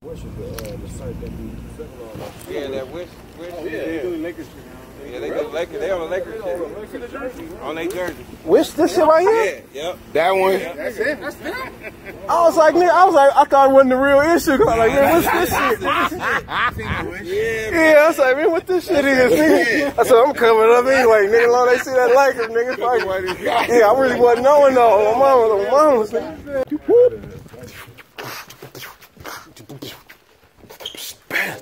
What's the, uh, the site that we settled on? Yeah, that wish, wish. Oh, yeah, they do Lakers shit now. Yeah, they do Lakers. They on the Lakers shit. On their jersey. Which this shit right here? Yeah, yep. That one. That's it. That's it. I was like, nigga, I was like, I thought it wasn't the real issue. 'cause I'm like, man, what's this shit? Yeah, Yeah, I was like, man, what this shit is, nigga? I said, I'm coming up anyway, nigga. Long they see that Lakers, nigga. Fuck. Yeah, I really wasn't knowing though. My mama, my mama was nigga. Yeah,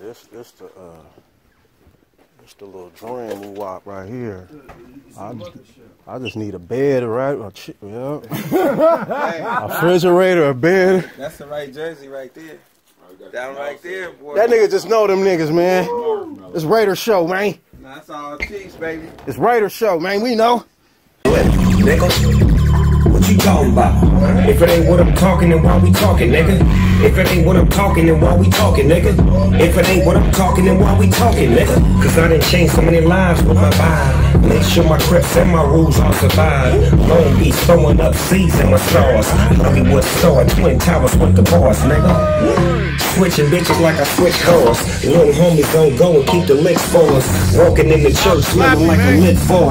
this this the uh this the little dream wop right here. I just, I just need a bed, right? A, chi- yeah. a refrigerator, a bed. That's the right jersey right there. Down right there, boy. That nigga just know them niggas, man. It's Raider show, man. Nah, That's all cheeks, baby. It's Raider show, man. We know. Nigga, what you talking about? If it ain't what I'm talking, then why we talking, nigga? If it ain't what I'm talking, then why we talking, nigga? If it ain't what I'm talking, then why we talking, nigga? Cause I done changed so many lives with my vibe. Make sure my creps and my rules all survive. Long Beach throwing up seeds in my stars. Hollywood star, Twin Towers with the boss, nigga. Switching bitches like I switch cars. Little homies don't go and keep the licks for us. Walking in the church smelling like a lit for